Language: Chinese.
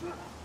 Come on.